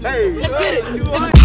Hey, let's get it.